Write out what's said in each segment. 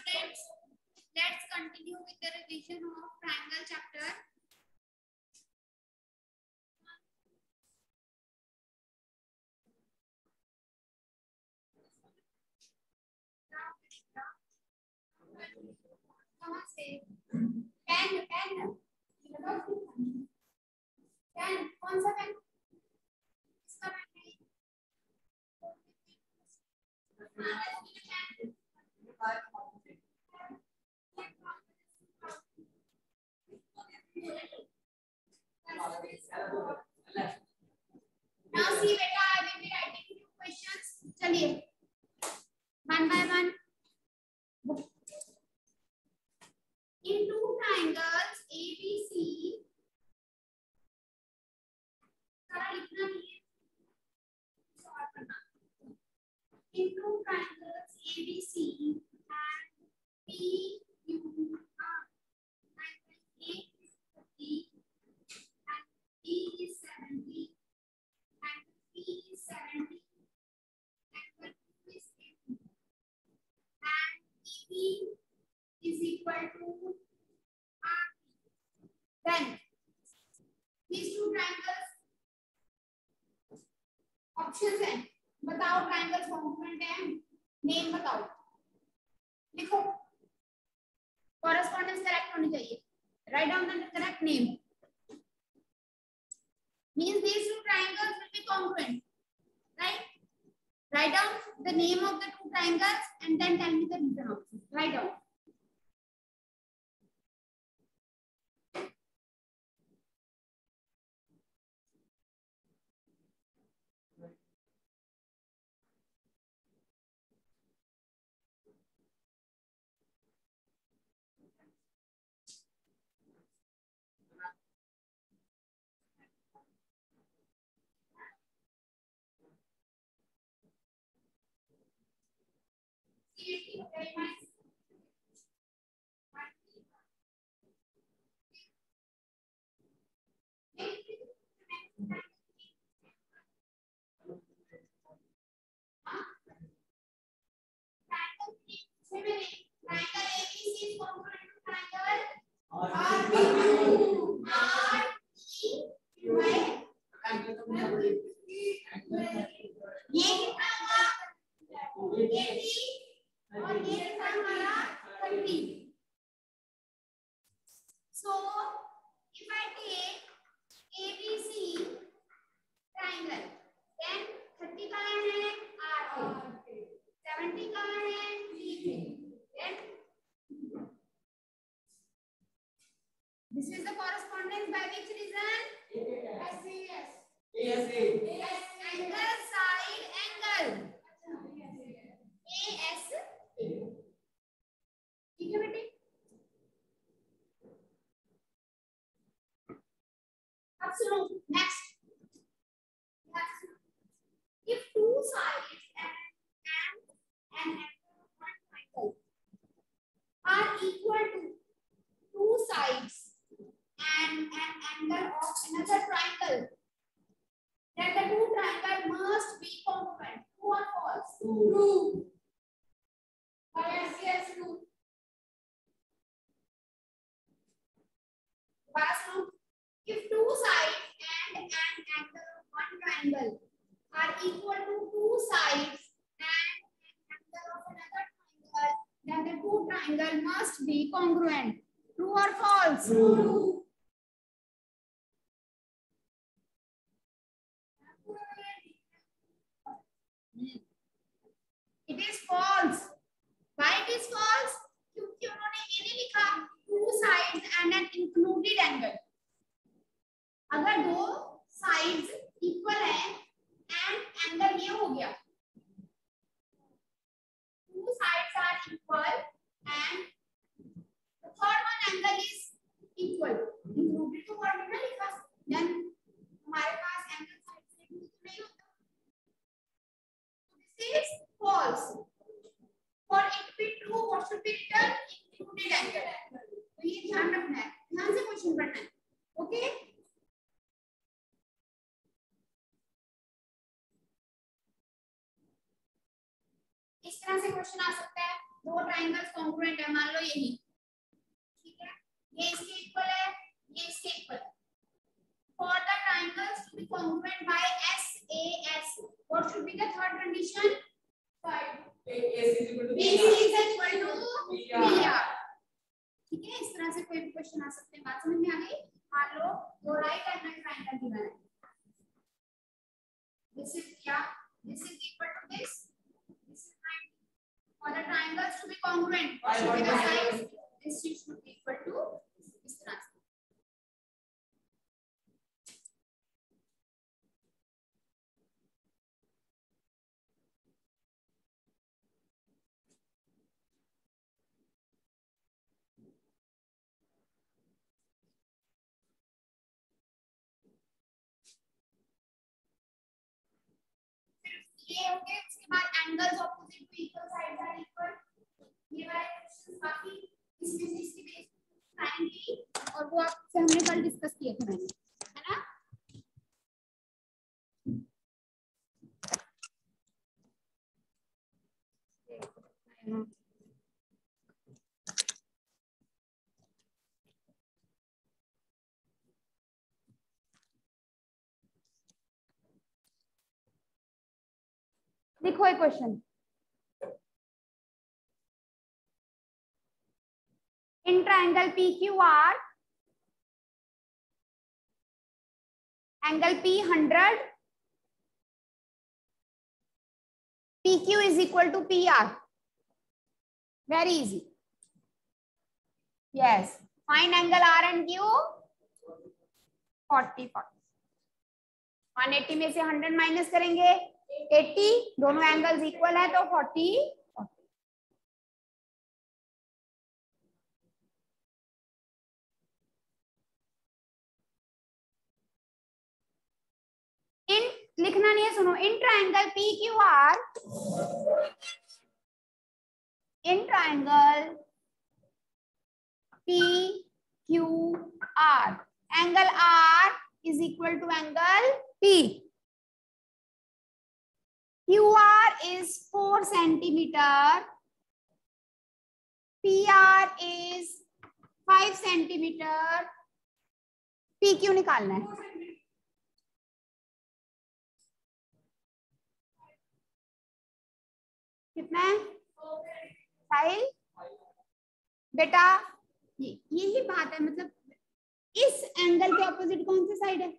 students, let's continue with the revision of triangle chapter. Pen pen pen कौन सा pen इसका pen नहीं Now see beta, I will be writing few questions. चलिए one by one. In two triangles ABC, सारा लिखना नहीं है solve करना in two triangles ABC and PQR. Is equal to RP. Then these two triangles options हैं बताओ triangles component है name बताओ लिखो कॉरेस्पॉन्डेंस करेक्ट होनी चाहिए right down the correct name means these two triangles will be congruent right write down the name of the two triangles and then tell me the reason of Lie down. Thank you. So if i take abc triangle then 30 कहाँ है r पे 70 कहाँ है b पे then this is the which reason yes yes angle side angle AS ठीक है बेटे अब सुनो next if two sides and and and one triangle are equal to two sides and an angle of another triangle, then the two triangles must be congruent. True or false? True. True. Yes, yes, true. Classroom. If two sides and an angle of one triangle are equal to two sides and an angle of another triangle, then the two triangle must be congruent. True or false? True. true. It is false why it is false क्योंकि उन्होंने ये नहीं लिखा two sides and an included angle अगर दो sides equal है and angle ये हो गया sides are equal and the third one angle is equal included तो word में लिखा then हमारे पास angle side से तो नहीं होता this is false. For it to be true, what should be written? Included angle. तो ये ध्यान रखना है ध्यान से क्वेश्चन है ओके इस तरह से क्वेश्चन आ सकता है। दो ट्राइंगल कॉन्क्रेंट है मान लो यही। ठीक है? ये इसके इक्वल है ये इसके equal for the triangles to be congruent by S A S what should be the third condition five A S is equal to B is equal to B R से कोई भी क्वेश्चन आ सकते हैं बात समझ में आ गई मान लो दो राइट एंगल ट्रायंगल गिवन है this is क्या is equal to this this is 90 for the triangles to be congruent what should be the size this should be equal to इस तरह से ये होंगे उसके बाद angles opposite to equal sides are equal ये वाले क्वेश्चंस बाकी इसमें से इसकी बेस साइन की और वो आपसे हमने कल डिस्कस किए थे मैंने लिखो एक question inter triangle P Q R angle P hundred P Q is equal to P R very easy yes fine angle R and Q forty forty one eighty में से हंड्रेड माइनस करेंगे. 80 दोनों angles equal है तो 40 इन लिखना नहीं है, सुनो in triangle P Q R in triangle P Q R angle R is equal to angle P QR is 4 centimeter. PR is 5 centimeter. PQ निकालना है? कितना है? फाइव बेटा, ये यही बात है मतलब इस एंगल के ऑपोजिट कौन सी साइड है?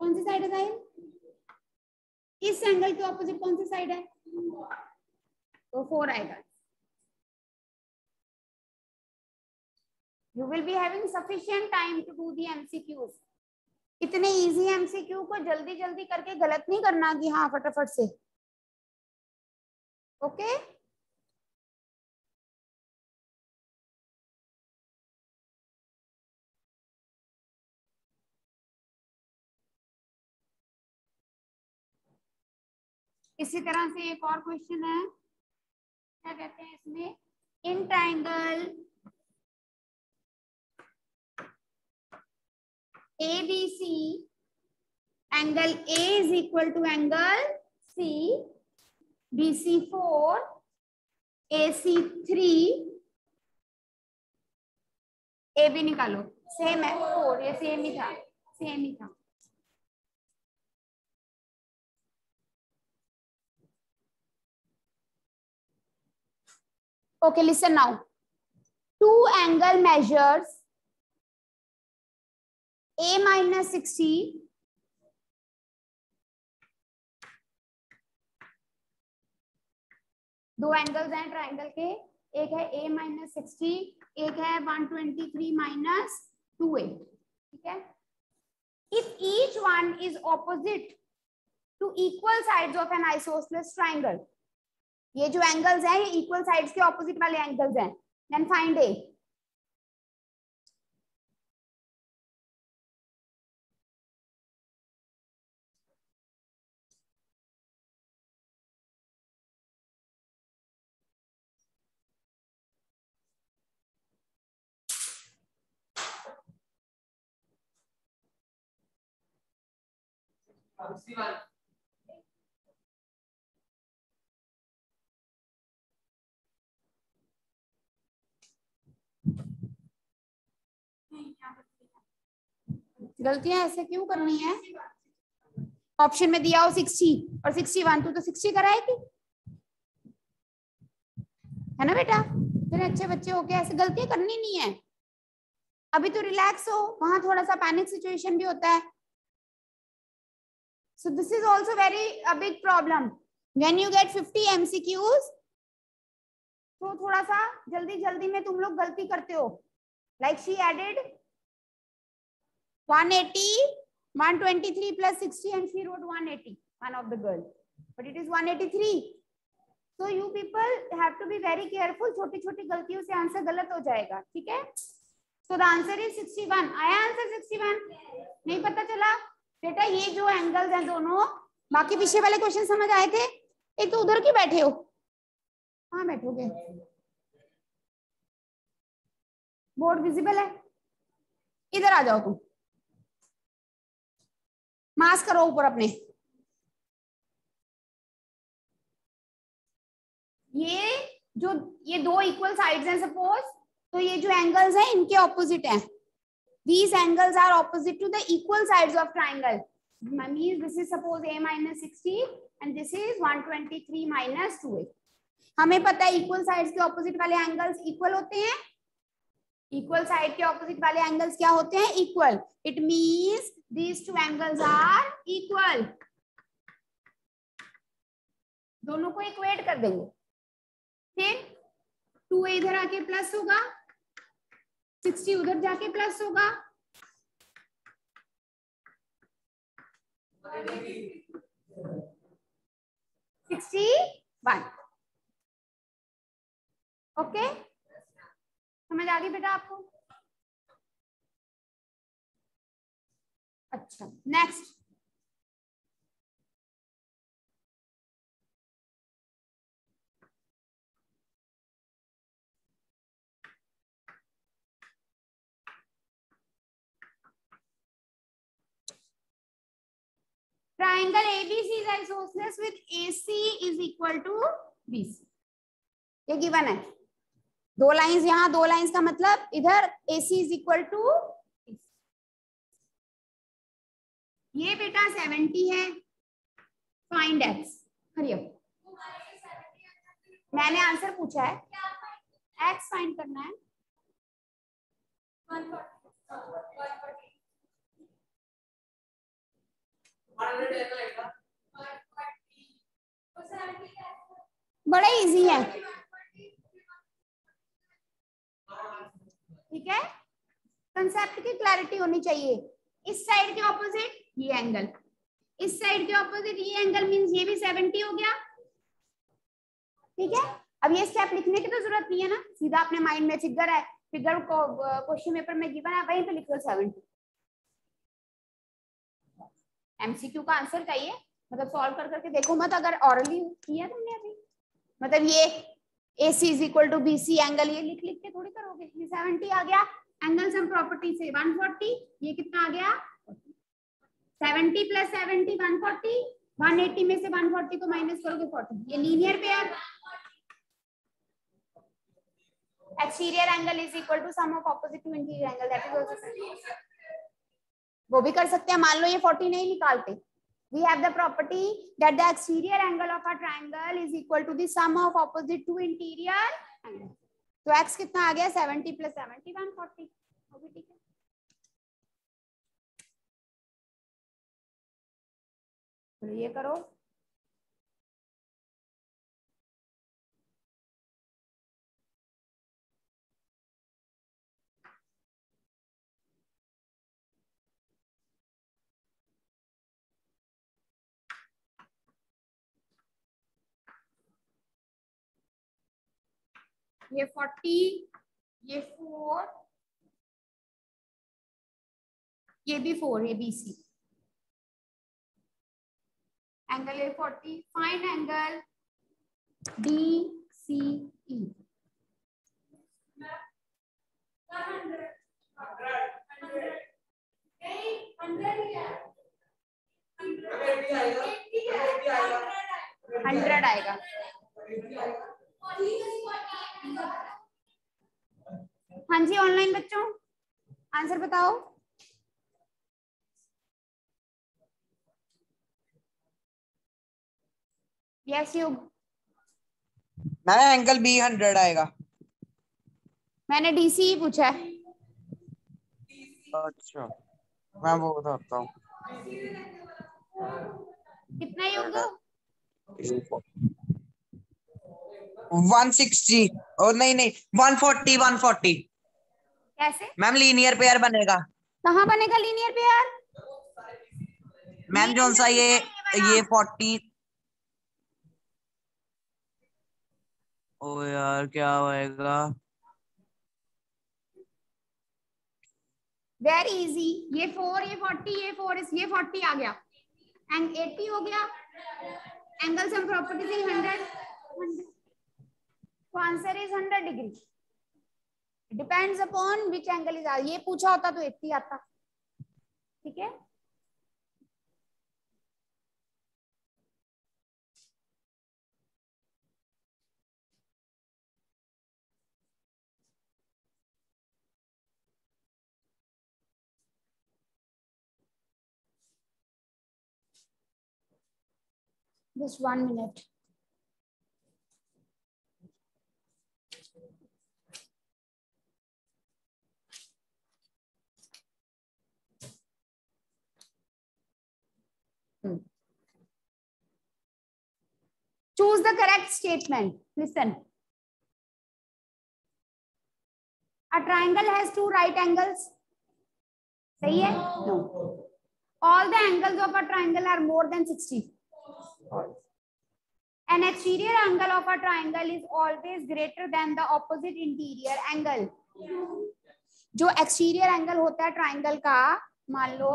कौन सी साइड है साहिल? इस एंगल के ऑपोजिट कौन सी साइड है? तो फोर आएगा you will be having sufficient time to do the MCQs इतने इजी एमसीक्यू को जल्दी जल्दी करके गलत नहीं करना कि हाँ फटाफट से। Okay okay? इसी तरह से एक और क्वेश्चन है। क्या कहते हैं इसमें? In triangle A B C angle A is equal to angle C B C four A C three A B निकालो। सेम है। फोर ये सेम ही था। सेम ही था। Okay, listen now. Two angle measures A minus 60 दो angles हैं triangle के एक है a माइनस सिक्सटी एक है 123 ट्वेंटी थ्री माइनस टू ठीक है if each one is opposite to equal sides of an isosceles triangle ये जो एंगल्स हैं, ये इक्वल साइड्स के ऑपोजिट वाले एंगल्स हैं. देन फाइंड ए अब सी वाला गलतियाँ ऐसे क्यों करनी है? ऑप्शन में दिया हो सिक्सटी और सिक्सटी वन तू तो सिक्सटी कराई थी है ना बेटा? फिर अच्छे बच्चे हो के ऐसे गलतियाँ करनी नहीं है। अभी तो रिलैक्स हो, वहाँ थोड़ा सा पैनिक सिचुएशन भी होता है। So this is also very a big problem when you get fifty MCQs तो थोड़ा सा जल्दी जल्दी में तुम लोग गलती करते हो। Like she added 180 123 plus 60 and she wrote 180 one of the girl. But it is 183 so you people have to be very careful. छोटी छोटी गलतियों से आंसर गलत हो जाएगा ठीक है so the answer is 61 आया आंसर 61 नहीं पता चला बेटा ये जो एंगल्स हैं दोनों बाकी पीछे वाले क्वेश्चन समझ आए थे एक तो उधर क्यों बैठे हो कहाँ बैठोगे बोर्ड विजिबल है इधर आ जाओ तुम मास करो ऊपर अपने। ये जो, ये दो इक्वल साइड्स हैं सपोज़ तो ये जो एंगल्स हैं, इनके ऑपोजिट हैं। These angles are opposite to the equal sides of triangle mean this is suppose A minus sixty and this is one twenty three minus two हमें पता है इक्वल साइड्स के ऑपोजिट वाले एंगल्स इक्वल होते हैं equal side के opposite वाले angles क्या होते हैं? Equal it means these two angles are equal दोनों को इक्वेट कर देंगे। फिर टू इधर आके प्लस होगा। सिक्सटी उधर जाके प्लस होगा। सिक्सटी वन ओके समझ आ गई बेटा आपको? अच्छा next triangle ABC is isosceles with AC is equal to BC ये गिवन है। दो लाइंस यहाँ, दो लाइंस का मतलब इधर AC इज़ इक्वल टू ये बेटा 70 है। फाइंड एक्स हरिओम मैंने आंसर पूछा है। एक्स फाइंड करना है। बड़ा इजी है। ठीक है? कंसेप्ट की क्लैरिटी होनी चाहिए। इस साइड के ऑपोजिट ये एंगल इस साइड के ऑपोजिट ये एंगल मींस ये भी 70 हो गया। ठीक है? अब ये स्टेप लिखने की तो ज़रूरत नहीं है ना? सीधा अपने माइंड में फिगर है। फिगर को क्वेश्चन पेपर में गिवन है, वहीं पे लिख लो 70 एमसीक्यू का आंसर चाहिए मतलब सॉल्व कर करके देखो मत, अगर ऑरली किया तुमने अभी। मतलब ये A C is equal to B C angle ये लिख लिख के थोड़ी करोगे? ये सेवेंटी आ गया। एंगल सम प्रॉपर्टी से वन फोर्टी ये कितना आ गया? Seventy plus seventy one forty one eighty में से वन फोर्टी को माइनस करोगे फोर्टी ये linear pair exterior angle is equal to sum of opposite to interior angle that is also वो भी कर सकते हैं। मान लो ये 40 नहीं निकालते। We have the property that the exterior angle of a triangle is equal to the sum of opposite two interior angles. तो x कितना आ गया 70 प्लस 70 140 वो भी ठीक है तो ये करो ये फोर्टी ये फोर ये भी फोर ये B C angle A forty fine angle D C E hundred आएगा। हाँ जी ऑनलाइन बच्चों आंसर बताओ। यस युग मैंने एंगल बी हंड्रेड आएगा। मैंने डीसी ही पूछा है। अच्छा मैं वो बताता हूँ। कितना युग वन सिक्सटी और नहीं नहीं वन फोर्टी वन फोर्टी कैसे? मैम लीनियर पेयर बनेगा। कहाँ बनेगा लीनियर पेयर मैम जो सा ये ये फोर्टी ओ यार क्या होएगा? वेरी इजी ये फोर ये फोर्टी ये फोर ये फोर्टी आ गया। एंड एट्टी हो गया। एंगल सम प्रॉपर्टी थी हंड्रेड तो answer is hundred degree depends upon which angle is ये पूछा होता तो एट्टी आता। ठीक है? Just one minute. Choose the correct statement. Listen. A triangle has two right angles. सही है? No. All the angles of a triangle are more than 60. An exterior angle of a triangle is always greater than the opposite interior angle. जो exterior angle होता है triangle का मान लो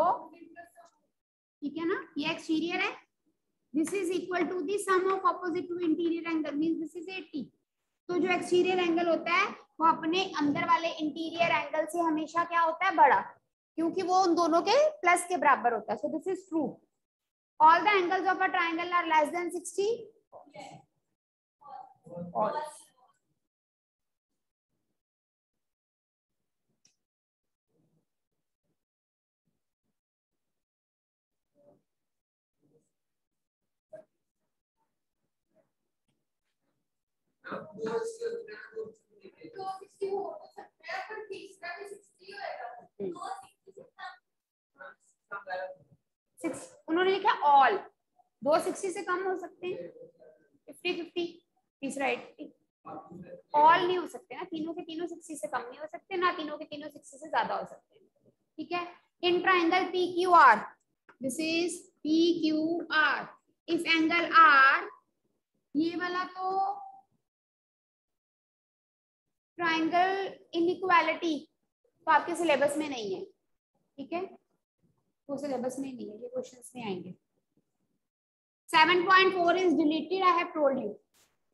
ठीक है ना ये एक्सटीरियर है this is equal to the sum of opposite to interior angle means this is 80 तो जो एक्सटीरियर एंगल होता है वो अपने अंदर वाले इंटीरियर एंगल से हमेशा क्या होता है बड़ा क्योंकि वो उन दोनों के प्लस के बराबर होता है so this is true all the angles of a triangle are less than 60 all उन्होंने लिखा ऑल दो सिक्सटी से कम हो सकते हैं। फिफ्टी फिफ्टी तीसरा एट्टी ऑल नहीं हो सकते ना। तीनों के तीनों सिक्सटी से कम नहीं हो सकते, ना तीनों के तीनों सिक्सटी से ज़्यादा हो सकते हैं। ठीक है? In triangle P Q R this is P Q R if angle R ये वाला तो ट्राइंगल इनिक्वालिटी तो आपके सिलेबस में नहीं है, ठीक है? वो सिलेबस में नहीं है, ये क्वेश्चन में आएँगे। Seven point four is deleted I है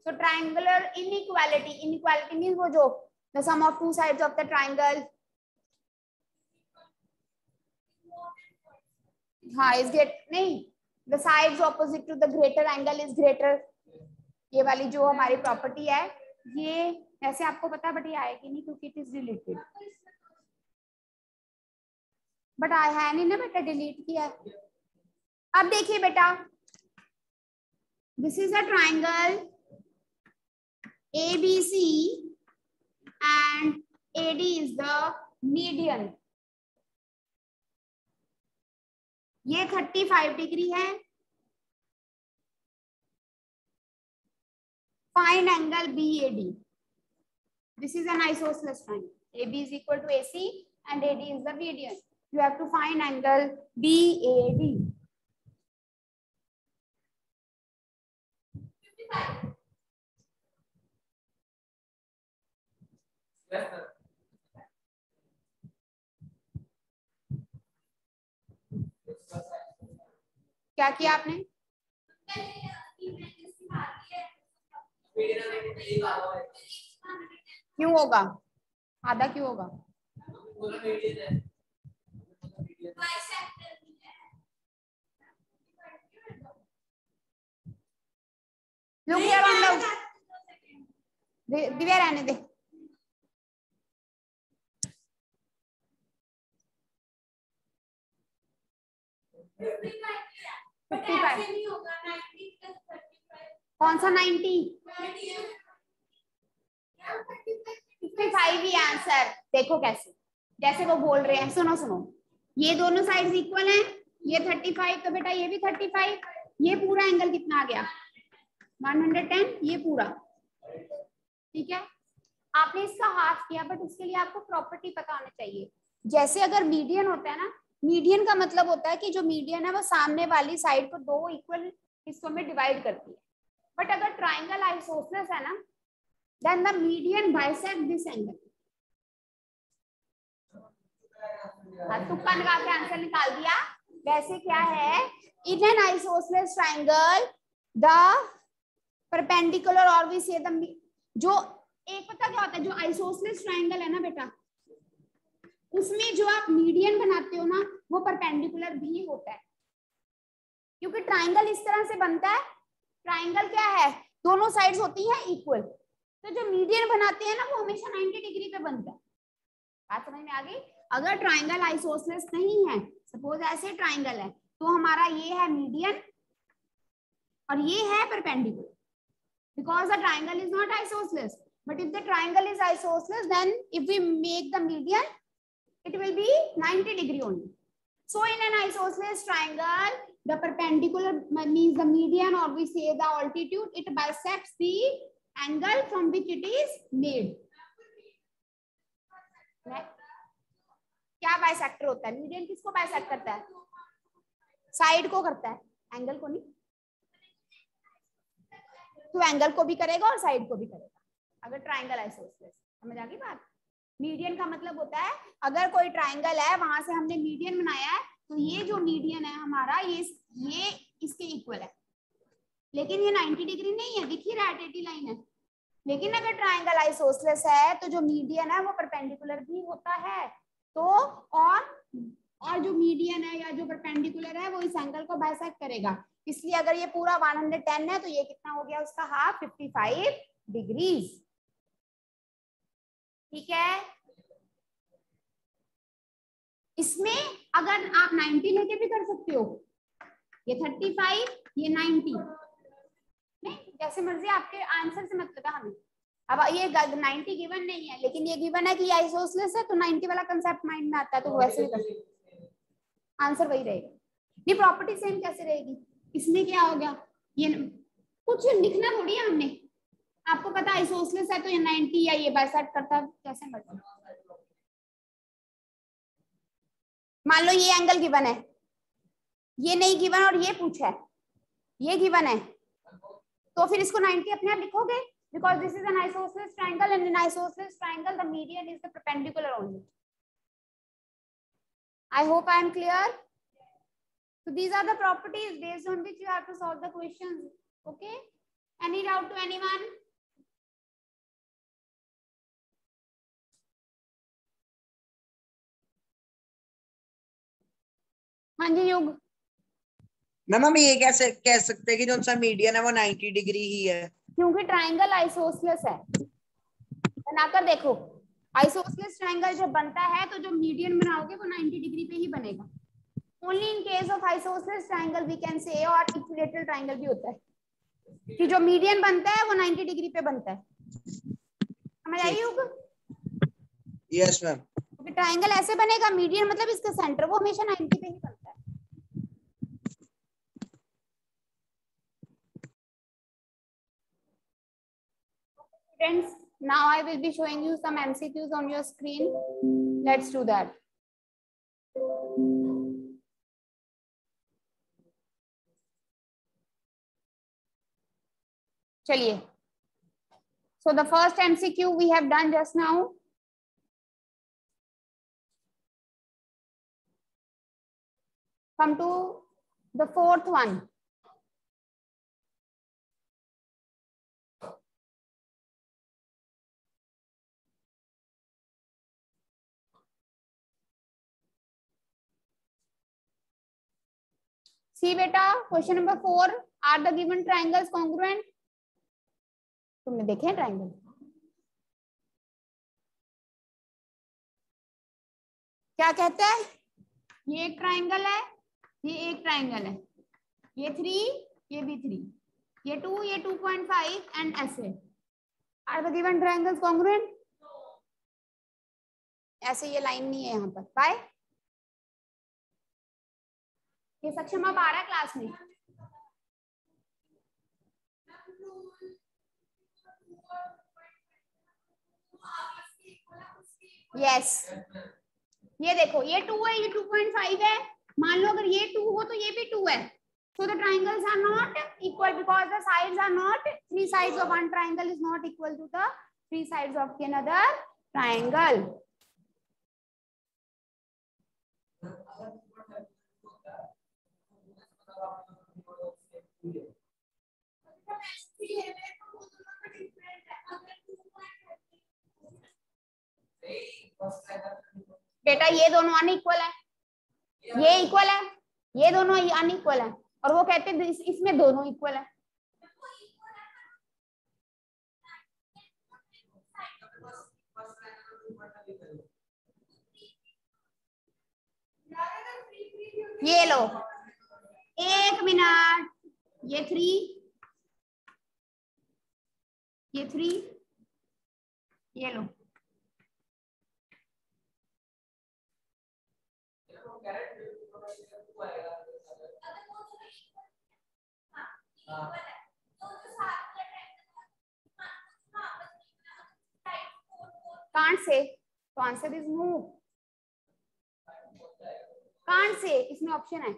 so triangular inequality inequality mean वो जो the sum of two sides of the triangle हाँ इज़ गेट नहीं the side opposite to the greater angle is greater ये वाली जो हमारी प्रॉपर्टी है, ये ऐसे आपको पता बट ये आएगी नहीं क्योंकि इट इज़ डिलीटेड बट आया है नहीं ना बेटा डिलीट किया। है अब देखिए बेटा this is a triangle A B C and A D is the median ये 35 डिग्री है। Fine angle B A BAD. This is an isosceles triangle. AB is equal to AC and AD is the median. You have to find angle BAD. 55 क्या किया आपने क्यों होगा? आधा क्यों होगा? दिव्या रहने दे। कौन सा 90 फाइव ही आंसर देखो कैसे। जैसे वो बोल रहे हैं, सुनो सुनो। ये दोनों साइड इक्वल हैं, ये थर्टी फाइव तो बेटा ये भी थर्टी फाइव ये पूरा एंगल कितना आ गया? वन हंड्रेड टेन ये पूरा। ठीक है? आपने इसका हाफ़ किया बट उसके लिए आपको प्रॉपर्टी पता होना चाहिए। जैसे अगर मीडियन होता है ना मीडियन का मतलब होता है कि जो मीडियन है, वो सामने वाली साइड को दो इक्वल हिस्सों में डिवाइड करती है। बट अगर ट्राइंगल आइसोसलेस है ना then the median bisect this angle तुक्का लगा के आंसर निकाल दिया। वैसे क्या है? In an isosceles triangle the perpendicular और वी से जो एक पता क्या होता है? जो आइसोसलेस ट्राइंगल है ना बेटा, उसमें जो आप मीडियन बनाते हो ना, वो परपेंडिकुलर भी होता है। क्योंकि ट्राइंगल इस तरह से बनता है। ट्राइंगल क्या है? दोनों साइड्स होती हैं इक्वल तो जो मीडियन बनाते हैं ना वो हमेशा 90 डिग्री पे बनता है। बात समझ में आ गई? अगर ट्राइंगल आइसोसलेस नहीं है सपोज़ ऐसे ट्राइंगल है तो हमारा ये है मीडियन और ये है perpendicular because the triangle is not isosceles but if the triangle is isosceles then if we make the median it will be ninety degree only so in an isosceles triangle The perpendicular means the median, or we say the altitude. It bisects the angle from which it is made. क्या bisector होता है? Median किसको bisect करता है? Side को करता है। Angle को नहीं। तो एंगल को भी करेगा और साइड को भी करेगा। अगर ट्राइंगल आइसोसलेस समझ आ गई बात? मीडियन का मतलब होता है, अगर कोई ट्राइंगल है, वहाँ से हमने मीडियन बनाया है तो ये जो मीडियन है हमारा, ये ये इसके इक्वल है। लेकिन ये 90 डिग्री नहीं है, दिख ही रहा है लाइन है। लेकिन अगर ट्राइंगल आइसोसलेस है तो जो मीडियन है, वो परपेंडिकुलर भी होता है। तो और और जो मीडियन है या जो परपेंडिकुलर है, वो इस एंगल को बाइसेक्ट करेगा। इसलिए अगर ये पूरा 110 है तो ये कितना हो गया उसका हाफ़ 55 डिग्रीज ठीक है? इसमें अगर आप 90 लेके भी कर सकते हो, ये 35 ये 90 नहीं जैसे मर्ज़ी आपके आंसर से मतलब है हमें अब ये 90 गिवन नहीं है, लेकिन ये गिवन है कि आइसोसलेस है तो 90 वाला कंसेप्ट माइंड में आता है तो वैसे ही आंसर वही रहेगा। नहीं प्रॉपर्टी सेम कैसे रहेगी? इसमें क्या हो गया? ये कुछ लिखना थोड़ी है हमने। आपको पता है आइसोसलेस है तो ये 90 या ये बाइसेक्ट करता है कैसे मर्ज़ी। मान लो ये एंगल गिवन है। ये नहीं गिवन और ये पूछा है। ये गिवन है। तो फिर इसको 90 अपने आप लिखोगे because this is an isosceles triangle and in isosceles triangle the median is the perpendicular only i hope i am clear so these are the properties based on which you have to solve the questions okay any doubt to anyone हाँ जी युग ma'am हम ये कैसे कह सकते हैं कि जो सा मीडियन है वो 90 डिग्री ही है? क्योंकि ट्राइंगल आइसोसलेस है। बनाकर देखो आइसोसलेस ट्राइंगल जब बनता है तो जो मीडियन बनाओगे वो 90 डिग्री पे ही बनेगा। Only in case of isosceles triangle we can say और इक्विलेटरल ट्राइंगल भी होता है। कि जो मीडियन बनता है वो 90 डिग्री पे बनता है। समझ आई होगा यस मैम क्योंकि ट्राइंगल ऐसे बनेगा मीडियन मतलब इसका सेंटर वो हमेशा 90 पे ही बनता students now i will be showing you some mcqs on your screen. Let's do that. chaliye so the first mcq we have done just now come to the fourth one See beta, question number four. Are the given triangles congruent? तुमने देखे हैं triangle क्या कहता है? ये एक triangle है ये एक ट्राइंगल है। ये थ्री ये भी थ्री ये टू ये टू पॉइंट फाइव एंड ऐसे are the given triangles congruent ऐसे ये लाइन नहीं है यहाँ पर। बाय ये सक्षम अब आ रहा है क्लास में यस ये देखो ये टू है ये टू पॉइंट फाइव है मान लो अगर ये टू हो तो ये भी टू है so the triangles are not equal because the sides are not three sides of one triangle is not equal to the three sides of another triangle बेटा ये दोनों अनइक्वल है। ये इक्वल है ये दोनों अनइक्वल है। और वो कहते हैं इस, इसमें दोनों इक्वल है। ये लो। एक मिनट। ये थ्री ये थ्री ये लो। कांट से तो answer is move can't say इसमें ऑप्शन है।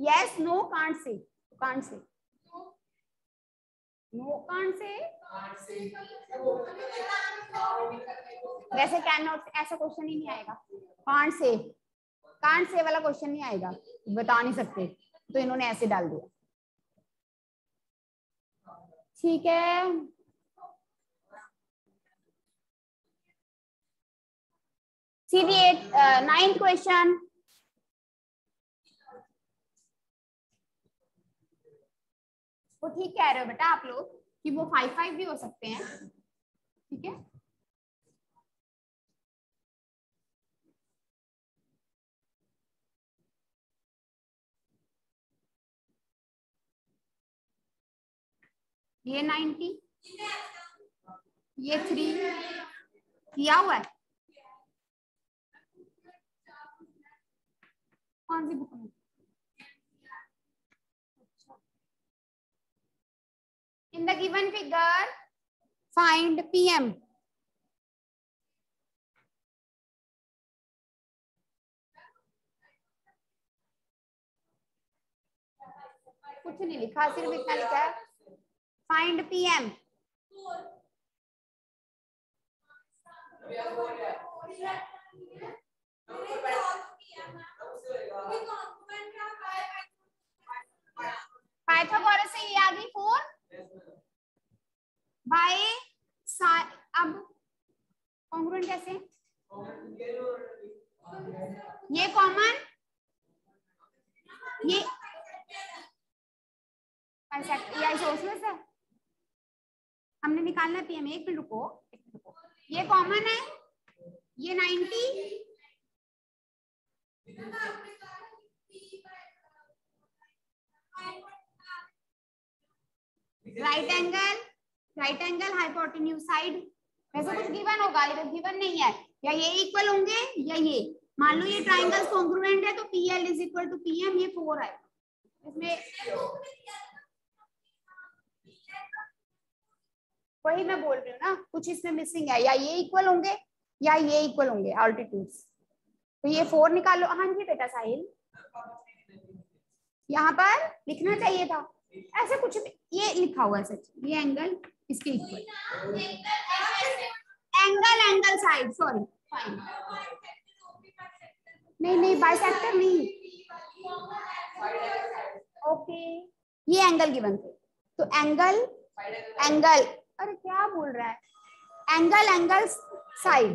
Yes no can't say can't say no can't say वैसे कैन नॉट ऐसा क्वेश्चन ही नहीं आएगा। Can't say. कांट से वाला क्वेश्चन नहीं आएगा। बता नहीं सकते। तो इन्होंने ऐसे डाल दिया। ठीक है। सी एट नाइन्थ क्वेश्चन ठीक कह रहे हो बेटा आप लोग कि वो फाइव फाइव भी हो सकते हैं। ठीक है? ये नाइन्टी ये थ्री किया हुआ है? कौन सी बुक में in the given figure, find pm कुछ नहीं लिखा, सिर्फ़ इतना लिखा है। फाइंड पीएम पाइथागोरस से ये आ गई फोर बाय अब कॉन्ग्रुएंट कैसे? ये कॉमन ये आइसोसेलेस है? हमने निकालना पीएम एक मिनट रुको, एक मिनट रुको। ये कॉमन है? ये 90 right angle right angle hypotenuse side वैसे कुछ गिवन होगा इधर गिवन नहीं है। या ये इक्वल होंगे, या ये। मान लो ये ट्राइंगल कॉन्ग्रुएंट है तो P L is equal to P M ये फोर है। इसमें वही मैं बोल रही हूँ ना, कुछ इसमें मिसिंग है। या ये इक्वल होंगे, या ये इक्वल होंगे ऑल्टीट्यूड्स तो ये फोर निकालो। हाँ जी बेटा साहिल। यहाँ पर लिखना चाहिए था। ऐसे कुछ ये लिखा हुआ है सच ये एंगल इसके equal angle angle side sorry नहीं नहीं बाइसेक्टर नहीं. ओके ये एंगल गिवन थे. तो एंगल एंगल अरे क्या बोल रहा है? Angle angle side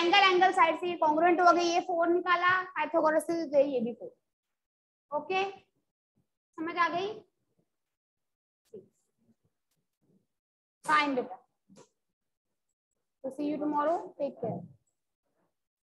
angle angle side से ये कॉन्ग्रुएंट हो गई ये फोर निकाला पाइथागोरस से ये भी फोर ओके समझ आ गई? फाइन बेटा see you tomorrow take care